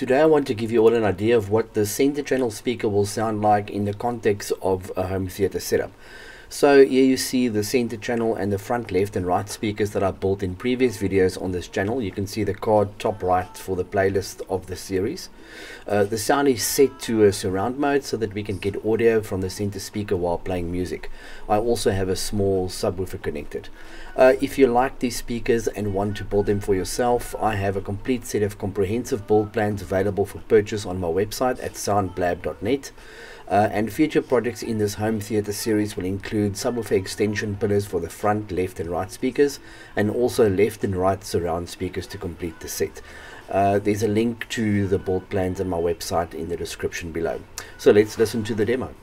Today I want to give you all an idea of what the center channel speaker will sound like in the context of a home theater setup. So here you see the center channel and the front left and right speakers that I built in previous videos on this channel. You can see the card top right for the playlist of the series. Uh, the sound is set to a surround mode so that we can get audio from the center speaker while playing music. I also have a small subwoofer connected. Uh, if you like these speakers and want to build them for yourself, I have a complete set of comprehensive build plans available for purchase on my website at soundblab.net. Uh, and future projects in this home theater series will include subwoofer extension pillars for the front, left and right speakers and also left and right surround speakers to complete the set. Uh, there's a link to the build plans on my website in the description below. So let's listen to the demo.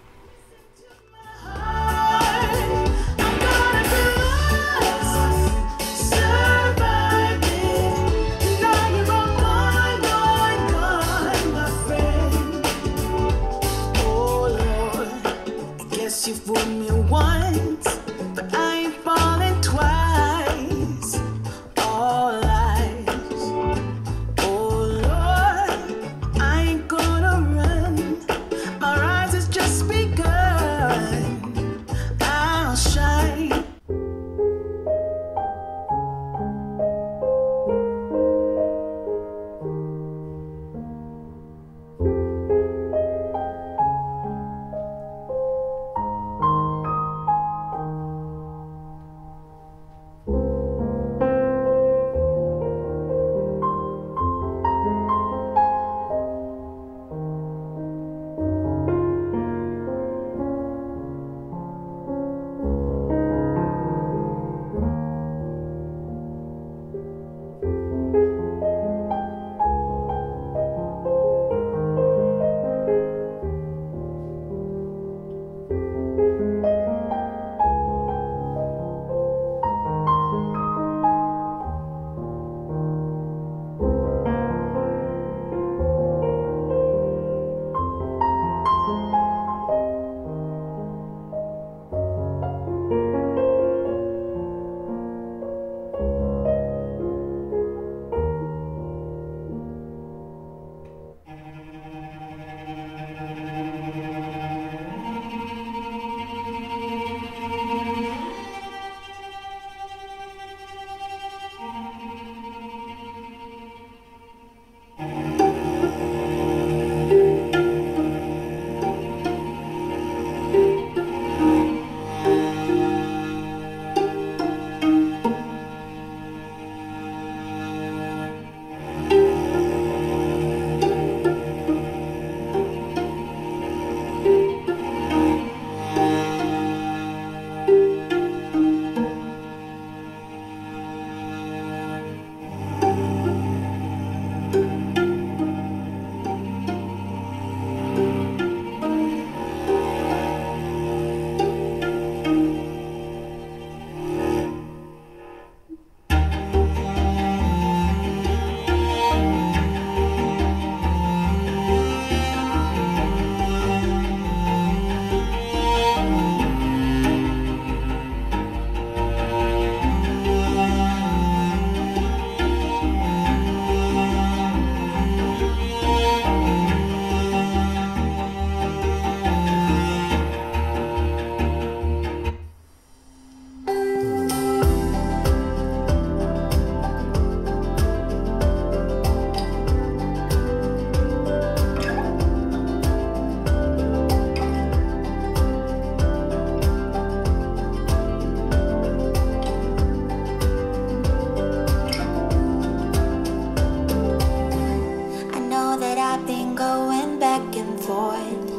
I've been going back and forth.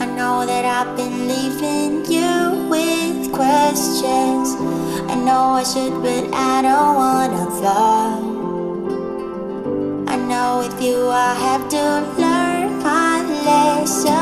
I know that I've been leaving you with questions. I know I should, but I don't wanna fall. I know with you I have to learn my lessons.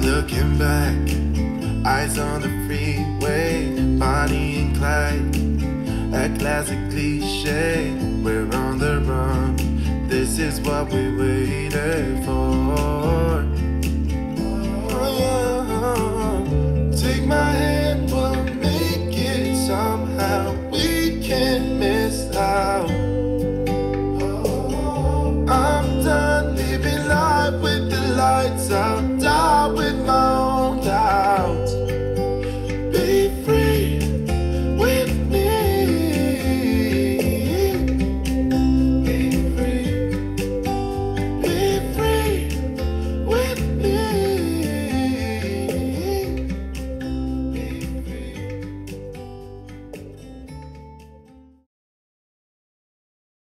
Not looking back, eyes on the freeway, Bonnie and Clyde. A classic cliche, we're on the run. This is what we waited for.